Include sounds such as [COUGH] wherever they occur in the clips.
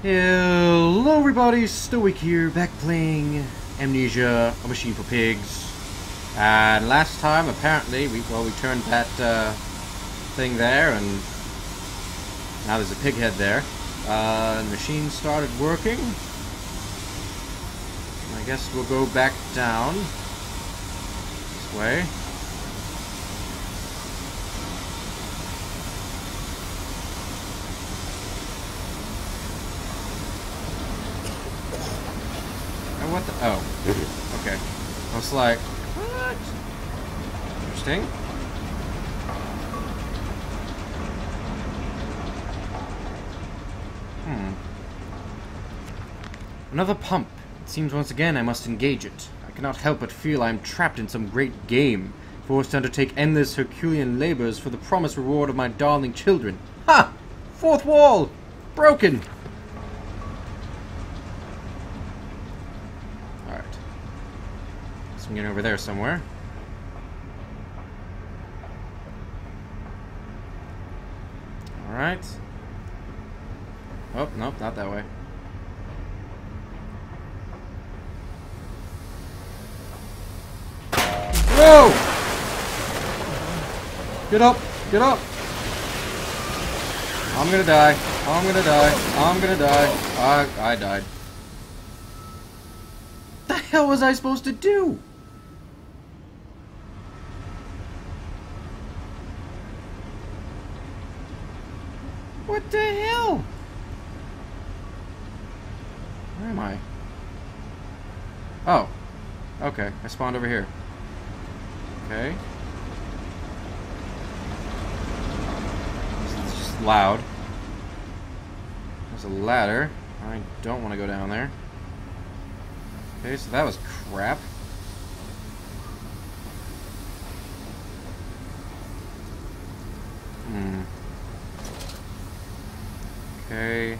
Hello everybody, Stoic here, back playing Amnesia, a machine for pigs. And last time, apparently, we well we turned that uh, thing there, and now there's a pig head there. Uh, the machine started working. I guess we'll go back down this way. What the? Oh. Okay. I was like, what? Interesting. Hmm. Another pump. It seems once again I must engage it. I cannot help but feel I am trapped in some great game, forced to undertake endless Herculean labors for the promised reward of my darling children. Ha! Fourth wall! Broken! Alright. Getting over there somewhere. Alright. Oh, nope, not that way. Whoa! Get up! Get up! I'm gonna die. I'm gonna die. I'm gonna die. I I died. What the hell was I supposed to do? What the hell? Where am I? Oh. Okay, I spawned over here. Okay. This is just loud. There's a ladder. I don't want to go down there. Okay, so that was crap. Hmm. Okay.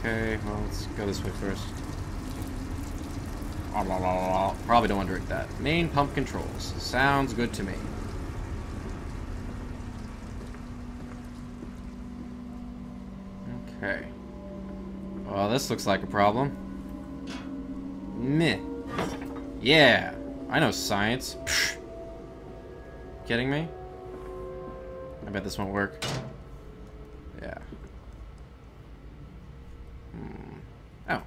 Okay, well, let's go this way first. Ah. Probably don't want to drink that. Main pump controls. Sounds good to me. Okay. Well, this looks like a problem. Meh. Yeah. I know science. Psh. Kidding me? I bet this won't work. Yeah. Hmm. Oh.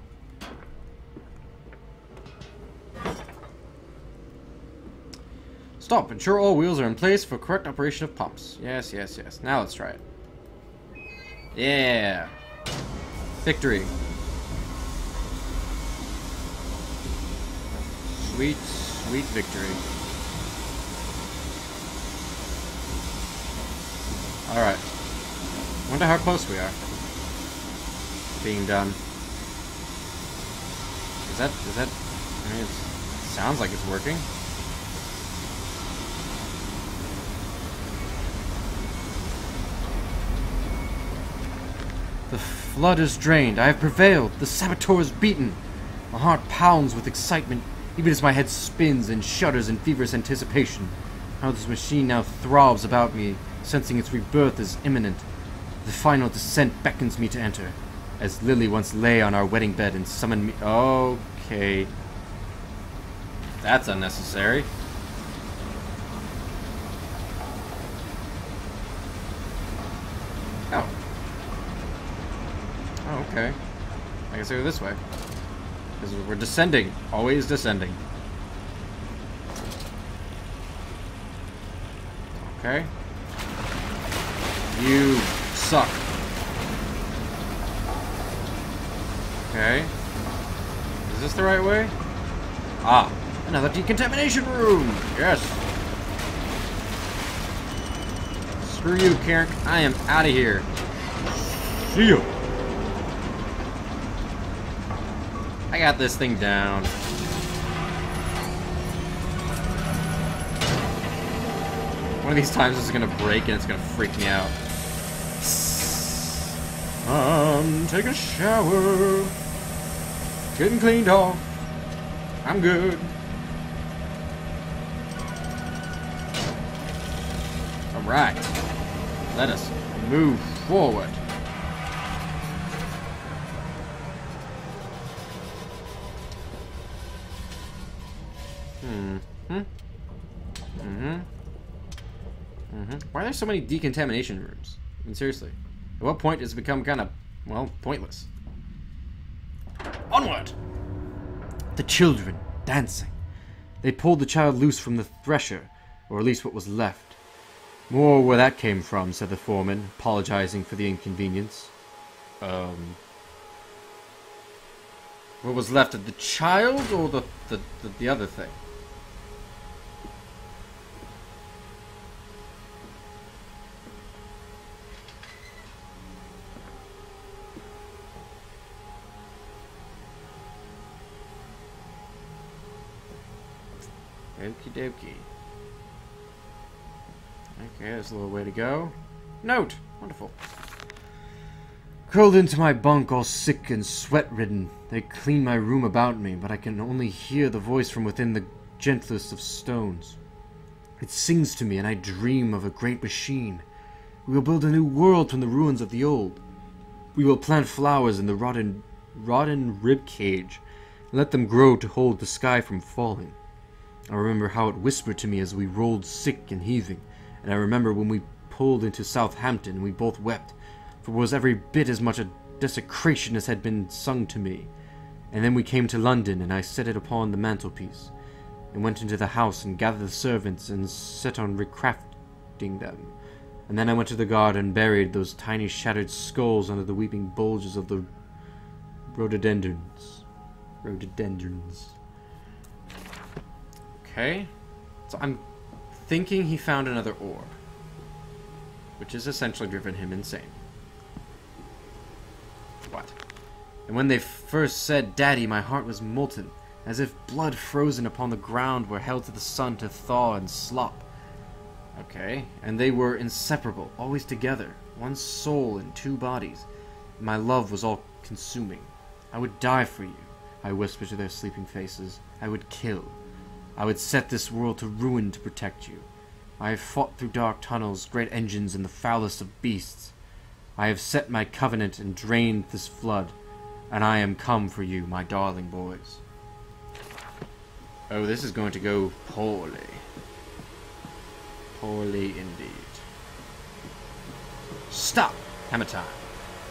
Stop. Ensure all wheels are in place for correct operation of pumps. Yes, yes, yes. Now let's try it. Yeah. Victory. Sweet, sweet victory. Alright. Wonder how close we are. Being done. Is that, is that, I mean, it sounds like it's working. The flood is drained. I have prevailed. The saboteur is beaten. My heart pounds with excitement, even as my head spins and shudders in feverish anticipation. How this machine now throbs about me, sensing its rebirth is imminent. The final descent beckons me to enter, as Lily once lay on our wedding bed and summoned me. Okay. That's unnecessary. Oh. Oh, okay. I guess I go this way. Because we're descending. Always descending. Okay. You suck. Okay. Is this the right way? Ah, another decontamination room! Yes! Screw you, Karen. I am out of here. See you. I got this thing down. One of these times this is gonna break and it's gonna freak me out. Um, take a shower. Getting cleaned off. I'm good. Alright. Let us move forward. So many decontamination rooms? I mean, seriously. At what point does it become kind of, well, pointless? Onward! The children, dancing. They pulled the child loose from the thresher, or at least what was left. More where that came from, said the foreman, apologizing for the inconvenience. Um... What was left of the child, or the, the, the, the other thing? Okie dokie. Okay, there's a little way to go. Note! Wonderful. Curled into my bunk, all sick and sweat-ridden, they clean my room about me, but I can only hear the voice from within the gentlest of stones. It sings to me, and I dream of a great machine. We will build a new world from the ruins of the old. We will plant flowers in the rotten, rotten rib cage, and let them grow to hold the sky from falling. I remember how it whispered to me as we rolled sick and heaving, and I remember when we pulled into Southampton and we both wept, for it was every bit as much a desecration as had been sung to me. And then we came to London, and I set it upon the mantelpiece, and went into the house and gathered the servants and set on recrafting them. And then I went to the garden and buried those tiny shattered skulls under the weeping bulges of the rhododendrons. Rhododendrons. Okay. So I'm thinking he found another orb. Which has essentially driven him insane. What? And when they first said Daddy, my heart was molten, as if blood frozen upon the ground were held to the sun to thaw and slop. Okay, and they were inseparable, always together, one soul in two bodies. My love was all consuming. I would die for you, I whispered to their sleeping faces. I would kill. I would set this world to ruin to protect you. I have fought through dark tunnels, great engines, and the foulest of beasts. I have set my covenant and drained this flood, and I am come for you, my darling boys. Oh, this is going to go poorly. Poorly indeed. Stop! Hammer time.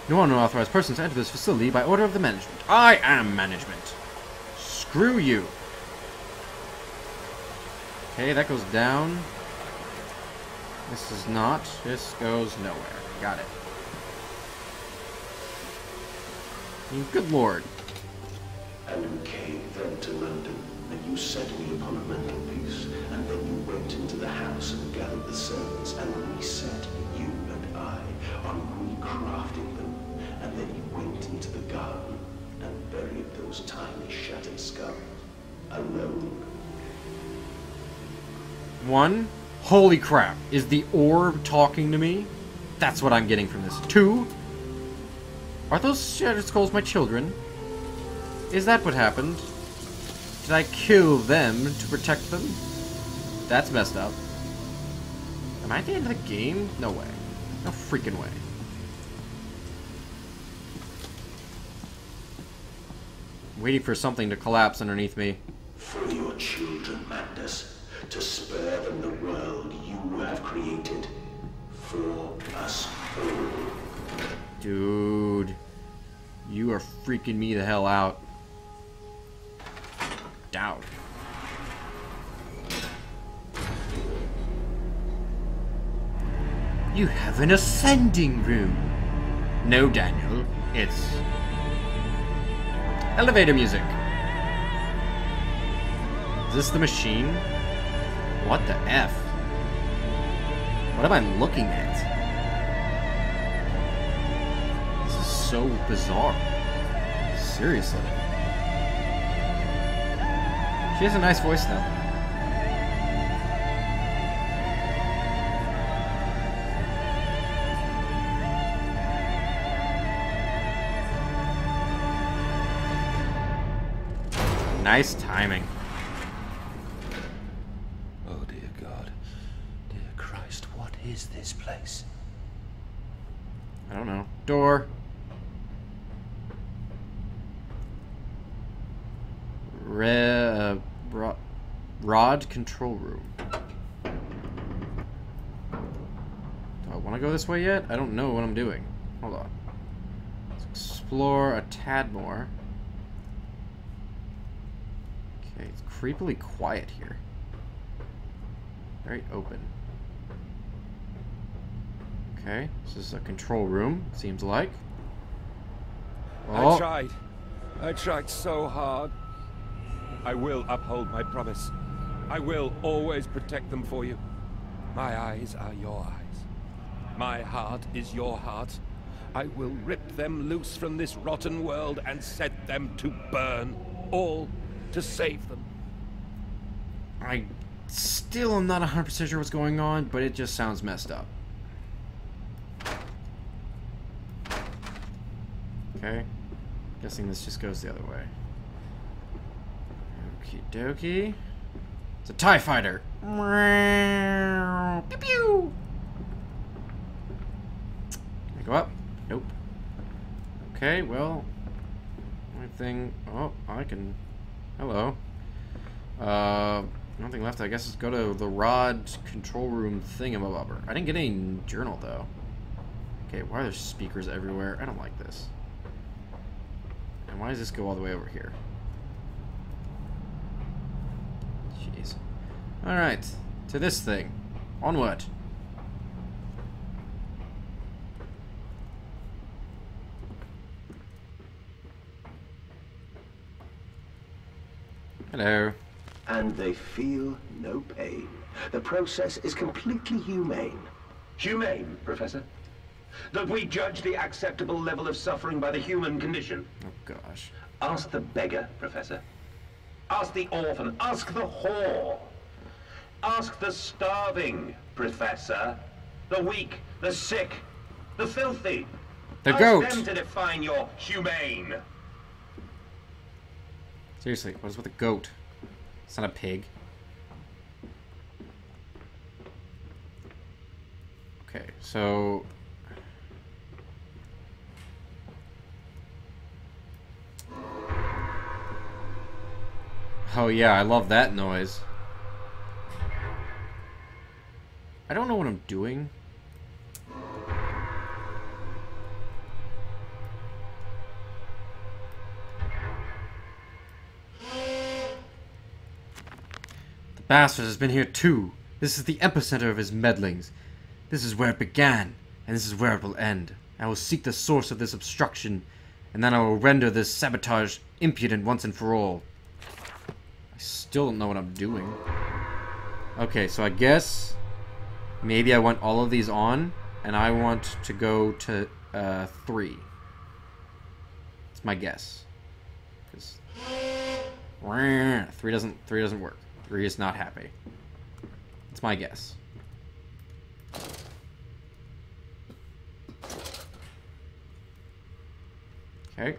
No unauthorized persons enter this facility by order of the management. I am management. Screw you. Okay, that goes down. This is not. This goes nowhere. Got it. Good lord. And we came then to London, and you set me upon a mantelpiece, and then you went into the house and gathered the servants, and you and I on recrafting them, and then you went into the garden and buried those tiny shattered skulls alone. One, holy crap, is the orb talking to me? That's what I'm getting from this. Two, are those shattered skulls my children? Is that what happened? Did I kill them to protect them? That's messed up. Am I at the end of the game? No way. No freaking way. waiting for something to collapse underneath me. For your children, Mandus, to spare them the world you have created. For us all. Dude. You are freaking me the hell out. Down. You have an ascending room. No, Daniel. It's... Elevator music. Is this the machine? What the F? What am I looking at? This is so bizarre. Seriously. She has a nice voice though. Nice timing. Oh, dear God. Dear Christ, what is this place? I don't know. Door. Re uh, Ro Rod control room. Do I want to go this way yet? I don't know what I'm doing. Hold on. Let's explore a tad more. Okay, it's creepily quiet here. Very open. Okay, this is a control room, seems like. I tried. I tried so hard. I will uphold my promise. I will always protect them for you. My eyes are your eyes. My heart is your heart. I will rip them loose from this rotten world and set them to burn. All to save them. I still am not 100% sure what's going on, but it just sounds messed up. Okay. Guessing this just goes the other way. Okie dokie. It's a TIE fighter. Pew pew! Can I go up? Nope. Okay, well. Only thing. Oh, I can. Hello. Uh. Nothing left. I guess let's go to the rod control room thingamabobber. I didn't get any journal, though. Okay, why are there speakers everywhere? I don't like this. And why does this go all the way over here? Alright, to this thing. Onward. Hello. And they feel no pain. The process is completely humane. Humane, Professor? That we judge the acceptable level of suffering by the human condition. Oh gosh. Ask the beggar, Professor. Ask the orphan. Ask the whore. Ask the starving, Professor. The weak, the sick, the filthy. The Ask goat. them to define your humane. Seriously, what is with the goat? It's not a pig. Okay, so... Oh yeah, I love that noise. I don't know what I'm doing. The bastard has been here too. This is the epicenter of his meddlings. This is where it began, and this is where it will end. I will seek the source of this obstruction, and then I will render this sabotage impudent once and for all. I still don't know what I'm doing. Okay, so I guess maybe I want all of these on, and I want to go to uh, three. It's my guess. 'Cause- three doesn't three doesn't work. Three is not happy. It's my guess. Okay.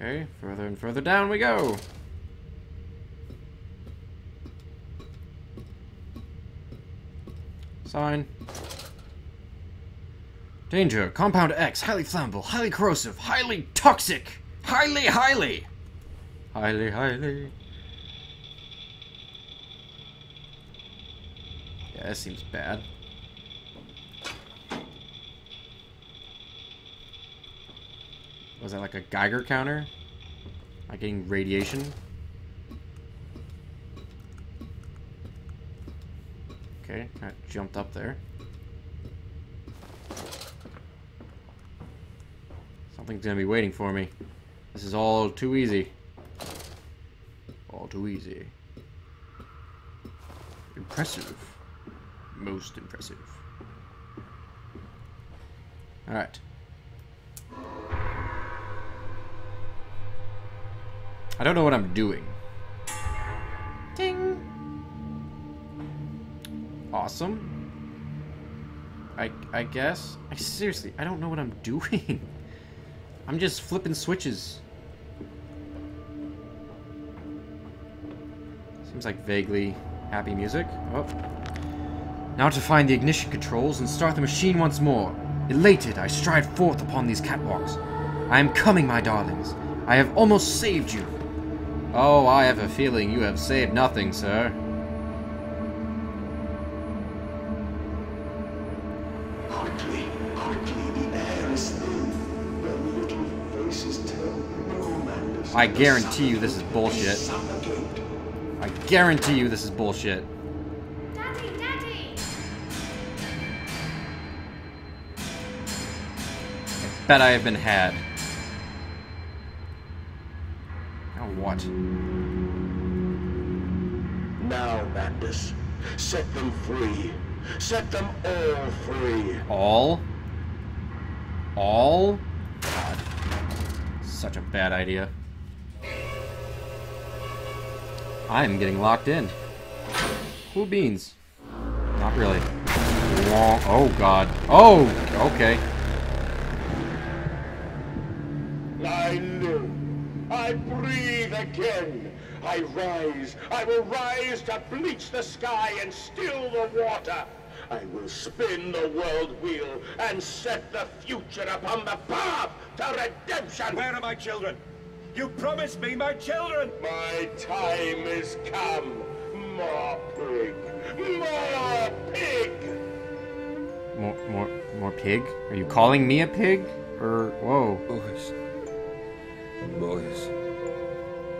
Okay, further and further down we go. Sign. Danger. Compound X. Highly flammable. Highly corrosive. Highly toxic. Highly, highly. Highly, highly. Yeah, that seems bad. Was that like a Geiger counter? Like getting radiation? Okay, of jumped up there. Something's gonna be waiting for me. This is all too easy. All too easy. Impressive. Most impressive. Alright. I don't know what I'm doing. Awesome. I, I guess. I seriously, I don't know what I'm [LAUGHS] doing. I'm just flipping switches. Seems like vaguely happy music. Oh. Now to find the ignition controls and start the machine once more. Elated, I stride forth upon these catwalks. I am coming, my darlings. I have almost saved you. Oh, I have a feeling you have saved nothing, sir. I guarantee you this is bullshit. I guarantee you this is bullshit. Daddy, Daddy! Bet I have been had. Now what? Now, Mandus, set them free. Set them all free. All? All? God. Such a bad idea. I am getting locked in. Cool beans. Not really. Oh, God. Oh, okay. I live. I breathe again. I rise. I will rise to bleach the sky and still the water. I will spin the world wheel and set the future upon the path to redemption. Where are my children? You promised me my children! My time is come. More pig. More pig. More, more, more pig? Are you calling me a pig? Or, whoa. Boys. Boys.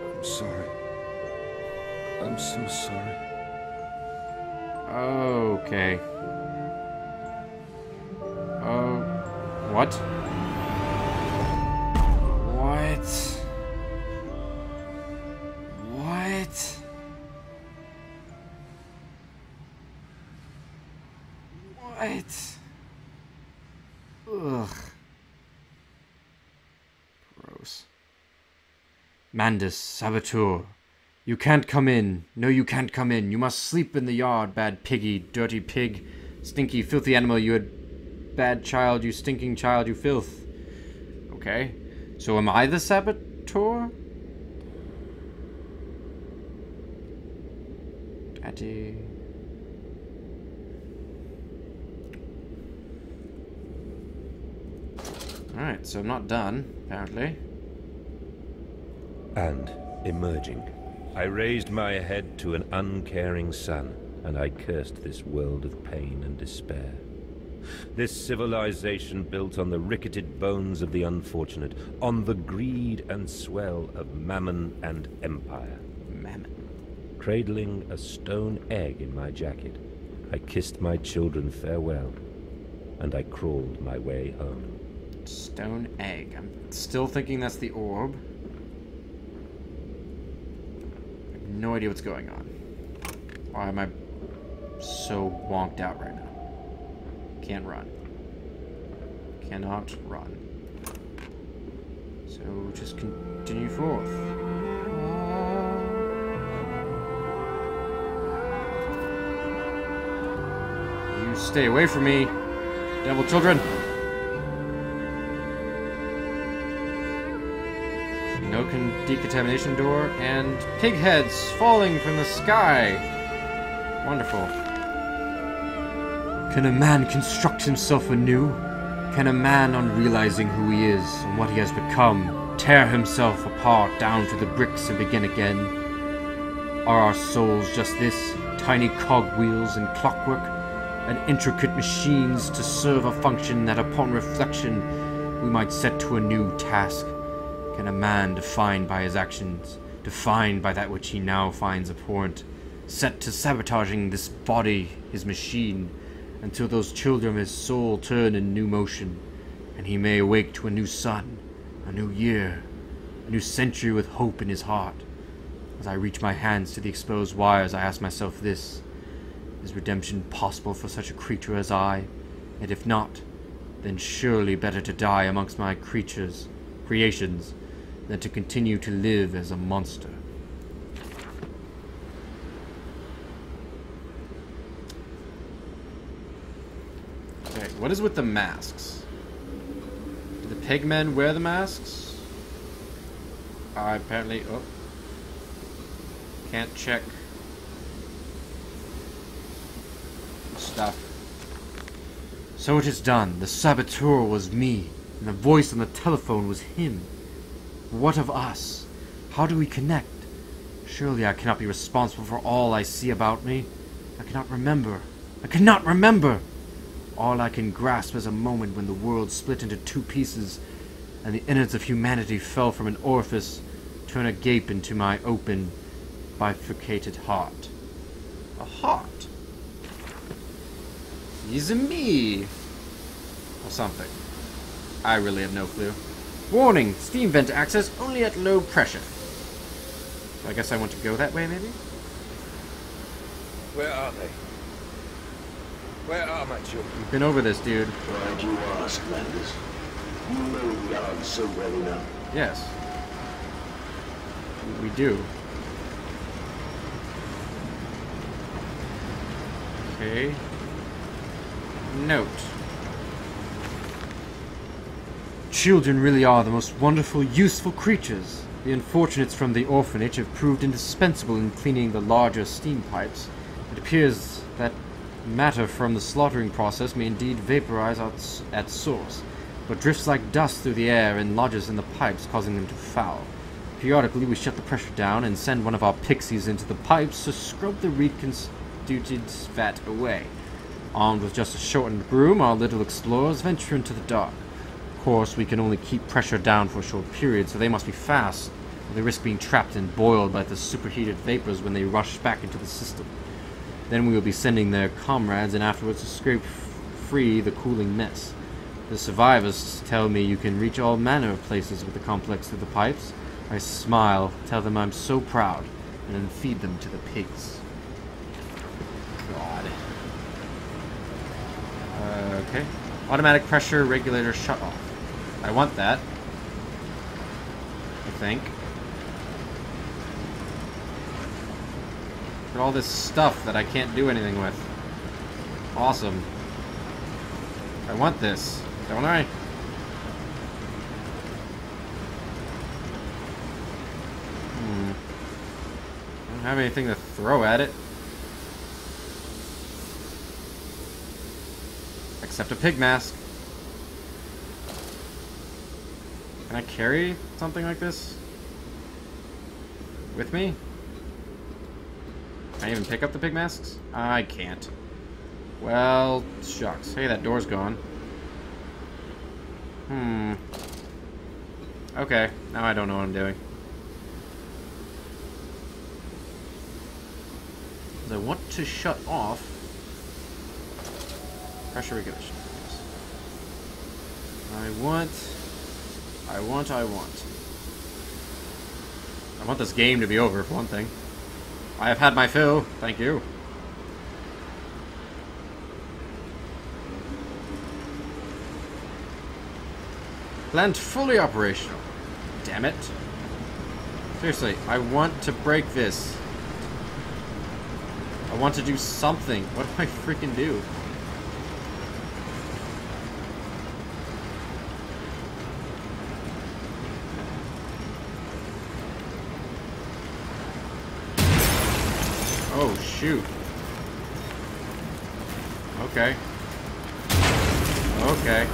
I'm sorry. I'm so sorry. Okay. Oh. what? What? What? Mandus, Saboteur. You can't come in. No, you can't come in. You must sleep in the yard, bad piggy, dirty pig, stinky, filthy animal. You had bad child, you stinking child, you filth. Okay. So am I the saboteur? Daddy. Alright, so I'm not done, apparently. And, emerging, I raised my head to an uncaring sun, and I cursed this world of pain and despair. This civilization built on the ricketed bones of the unfortunate, on the greed and swell of mammon and empire. Mammon. Cradling a stone egg in my jacket, I kissed my children farewell, and I crawled my way home. Stone egg. I'm still thinking that's the orb. I have no idea what's going on. Why am I so wonked out right now? Can't run. Cannot run. So just continue forth. You stay away from me, devil children. Decontamination door, and pig heads falling from the sky. Wonderful. Can a man construct himself anew? Can a man, on realizing who he is and what he has become, tear himself apart down to the bricks and begin again? Are our souls just this, tiny cogwheels and clockwork, and intricate machines to serve a function that, upon reflection, we might set to a new task? Can a man defined by his actions, defined by that which he now finds abhorrent, set to sabotaging this body, his machine, until those children of his soul turn in new motion, and he may awake to a new sun, a new year, a new century with hope in his heart? As I reach my hands to the exposed wires, I ask myself this Is redemption possible for such a creature as I? And if not, then surely better to die amongst my creatures, creations, than to continue to live as a monster. Okay, what is with the masks? Do the pigmen wear the masks? I apparently. Oh. Can't check. Stuff. So it is done. The saboteur was me, and the voice on the telephone was him. What of us? How do we connect? Surely I cannot be responsible for all I see about me. I cannot remember. I cannot remember! All I can grasp is a moment when the world split into two pieces, and the innards of humanity fell from an orifice, turn agape into my open, bifurcated heart. A heart? A me! Or something. I really have no clue. Warning! Steam vent access only at low pressure. I guess I want to go that way, maybe? Where are they? Where are my children? We've been over this, dude. Why do you ask, Mandus? You know the answer well enough. Yes. We do. Okay. Note. Children really are the most wonderful, useful creatures. The unfortunates from the orphanage have proved indispensable in cleaning the larger steam pipes. It appears that matter from the slaughtering process may indeed vaporize at, at source, but drifts like dust through the air and lodges in the pipes, causing them to foul. Periodically, we shut the pressure down and send one of our pixies into the pipes to scrub the reconstituted fat away. Armed with just a shortened broom, our little explorers venture into the dark. Course, we can only keep pressure down for a short period, so they must be fast, they risk being trapped and boiled by the superheated vapors when they rush back into the system. Then we will be sending their comrades and afterwards to scrape free the cooling mess. The survivors tell me you can reach all manner of places with the complex through the pipes. I smile, tell them I'm so proud, and then feed them to the pigs. God. Uh, okay. Automatic pressure regulator shut off. I want that. I think. Look at all this stuff that I can't do anything with. Awesome. I want this, don't I? Hmm. I don't have anything to throw at it. Except a pig mask. Can I carry something like this? With me? Can I even pick up the pig masks? I can't. Well, shucks. Hey, that door's gone. Hmm. Okay, now I don't know what I'm doing. I want to shut off pressure regulation. I want. I want. I want. I want this game to be over, for one thing. I have had my fill. Thank you. Plant fully operational. Damn it. Seriously, I want to break this. I want to do something. What do I freaking do? Oh, shoot. Okay. Okay.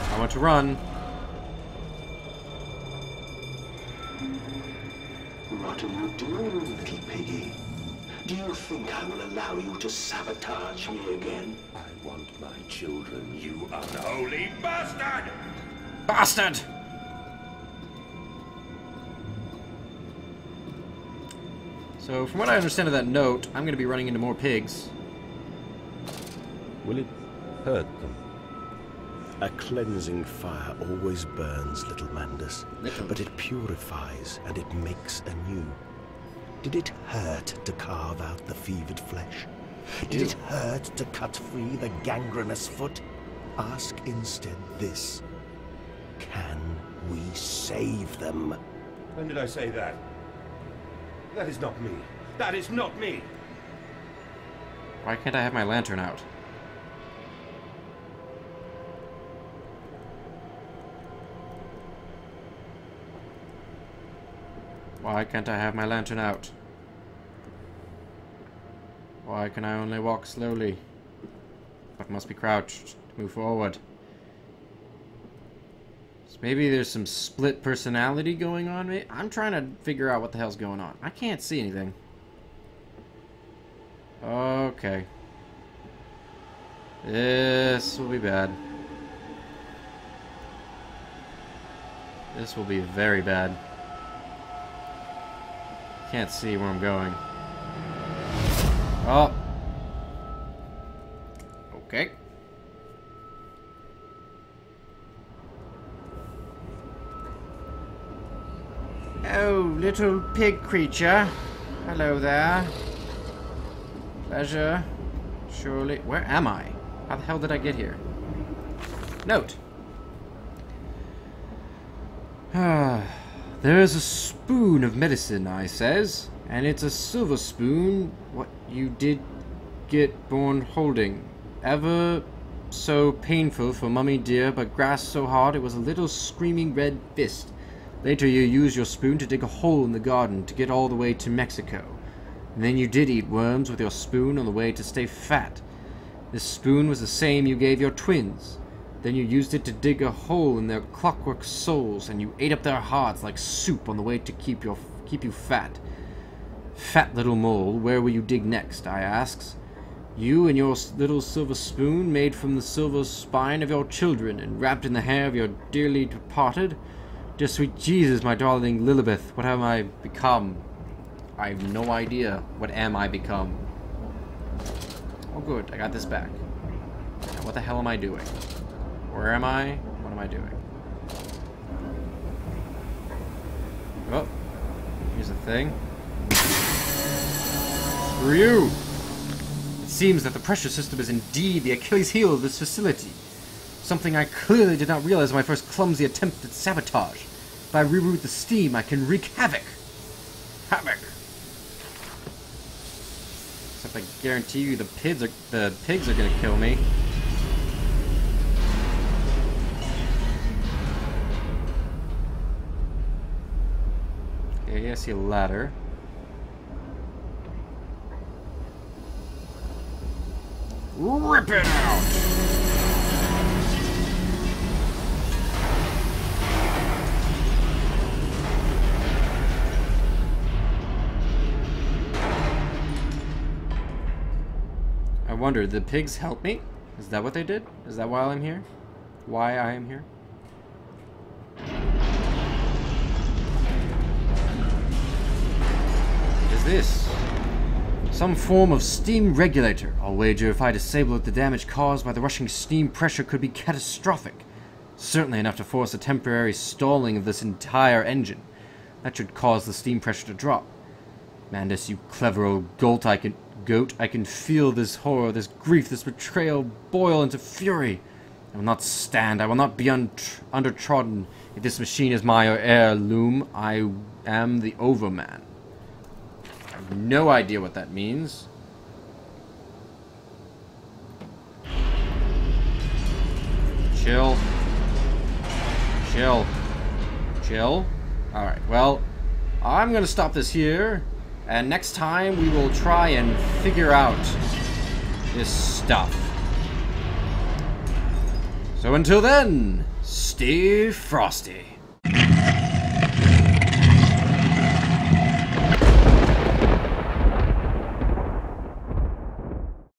I want to run. What are you doing, little piggy? Do you think I will allow you to sabotage me again? I want my children, you unholy bastard! Bastard! So, from what I understand of that note, I'm going to be running into more pigs. Will it hurt them? A cleansing fire always burns, little Mandus, Little. but it purifies and it makes anew. Did it hurt to carve out the fevered flesh? Did it hurt to cut free the gangrenous foot? Ask instead this. Can we save them? When did I say that? That is not me. That is not me! Why can't I have my lantern out? Why can't I have my lantern out? Why can I only walk slowly? But must be crouched to move forward. Maybe there's some split personality going on. I'm trying to figure out what the hell's going on. I can't see anything. Okay. This will be bad. This will be very bad. Can't see where I'm going. Oh. Okay. Oh, little pig creature. Hello there. Pleasure. Surely. Where am I? How the hell did I get here? Note. Ah, there is a spoon of medicine, I says, and it's a silver spoon. What you did get born holding. Ever so painful for mummy dear, but grasped so hard it was a little screaming red fist. Later you used your spoon to dig a hole in the garden to get all the way to Mexico. And then you did eat worms with your spoon on the way to stay fat. This spoon was the same you gave your twins. Then you used it to dig a hole in their clockwork souls, and you ate up their hearts like soup on the way to keep your keep you fat. Fat little mole, where will you dig next? I asks. You and your little silver spoon, made from the silver spine of your children, and wrapped in the hair of your dearly departed. Dear sweet Jesus, my darling Lilibeth, what have I become? I have no idea. What am I become? Oh, good. I got this back. Now, what the hell am I doing? Where am I? What am I doing? Oh. Here's the thing. Screw you! It seems that the pressure system is indeed the Achilles heel of this facility. Something I clearly did not realize in my first clumsy attempt at sabotage. If I reroute the steam, I can wreak havoc. Havoc! Except I guarantee you the pigs are the pigs are gonna kill me. Okay, I see a ladder. Rip it out! Wonder, the pigs help me? Is that what they did? Is that why I'm here? Why I am here? What is this? Some form of steam regulator. I'll wager if I disable it, the damage caused by the rushing steam pressure could be catastrophic. Certainly enough to force a temporary stalling of this entire engine. That should cause the steam pressure to drop. Mandus, you clever old goat, I can goat, I can feel this horror, this grief, this betrayal boil into fury. I will not stand, I will not be un- undertrodden. If this machine is my heirloom, I am the overman. I have no idea what that means. Chill. Chill. Chill. Alright, well, I'm gonna stop this here, and next time we will try and figure out this stuff. So until then, stay frosty.